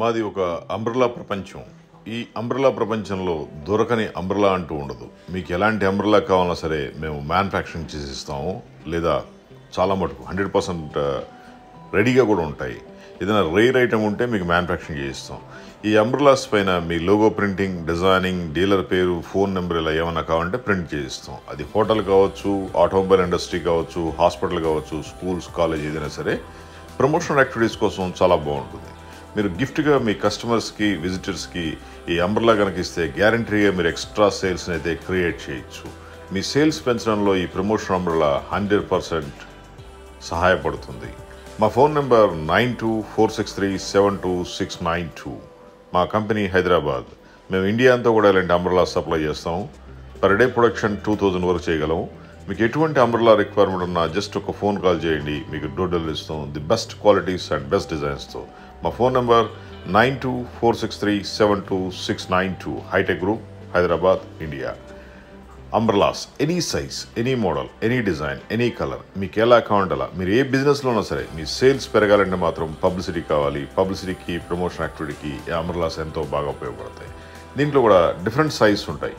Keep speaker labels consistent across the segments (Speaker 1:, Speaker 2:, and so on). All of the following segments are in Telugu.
Speaker 1: మాది ఒక అంబ్రలా ప్రపంచం. ఈ అంబ్రలా ప్రపంచంలో దొరకని అంబ్రలా అంటూ ఉండదు. మీకు ఎలాంటి అంబ్రలా కావాలన్నా సరే మేము మ్యానుఫ్యాక్చరింగ్ చేసి ఇస్తాము లేదా చాలా మటుకు హండ్రెడ్ పర్సెంట్ రెడీగా కూడా ఉంటాయి. ఏదైనా రేర్ ఐటమ్ ఉంటే మీకు మ్యానుఫ్యాక్చరింగ్ చేయిస్తాం. ఈ అంబ్రలాస్ పైన మీ లోగో ప్రింటింగ్ డిజైనింగ్ డీలర్ పేరు ఫోన్ నెంబర్ ఇలా ఏమైనా కావాలంటే ప్రింట్ చేయిస్తాం. అది హోటల్ కావచ్చు ఆటోమొబైల్ ఇండస్ట్రీ కావచ్చు హాస్పిటల్ కావచ్చు స్కూల్స్ కాలేజ్ ఏదైనా సరే ప్రమోషనల్ యాక్టివిటీస్ కోసం చాలా బాగుంటుంది. మీరు గిఫ్ట్గా మీ కస్టమర్స్కి విజిటర్స్కి ఈ అంబ్రలా కనుక ఇస్తే గ్యారంటీగా మీరు ఎక్స్ట్రా సేల్స్ని అయితే క్రియేట్ చేయొచ్చు. మీ సేల్స్ పెంచడంలో ఈ ప్రమోషన్ అంబ్రలా హండ్రెడ్ పర్సెంట్ సహాయపడుతుంది. మా phone number nine two four six three seven two six nine two. మా కంపెనీ హైదరాబాద్. మేము ఇండియా అంతా కూడా ఇలాంటి అంబ్రలా సప్లై చేస్తాం. Per day production two thousand వరకు చేయగలం. మీకు ఎటువంటి అంబ్రలా రిక్వైర్మెంట్ ఉన్నా జస్ట్ ఒక ఫోన్ కాల్ చేయండి. మీకు డోర్ డెలివరీ ఇస్తాం the best qualities and best డిజైన్స్తో మా phone number nine two four six three seven two six nine two hitech group Hyderabad India umbrellas any size any model any design any colour మీకు ఎలా కావాలంటే అలా. మీరు ఏ బిజినెస్లో ఉన్నా సరే మీ సేల్స్ పెరగాలంటే మాత్రం పబ్లిసిటీ కావాలి. పబ్లిసిటీకి ప్రమోషన్ యాక్టివిటీకి అంబ్రలాస్ ఎంతో బాగా ఉపయోగపడతాయి. దీంట్లో కూడా డిఫరెంట్ సైజ్ ఉంటాయి.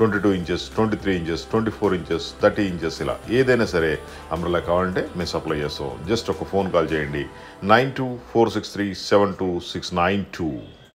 Speaker 1: Twenty two inches twenty three inches twenty four inches thirty inches ఇలా ఏదైనా సరే అంబ్రలా కావాలంటే మేము సప్లై చేస్తాం. జస్ట్ ఒక ఫోన్ కాల్ చేయండి. Nine two four six three seven two six nine two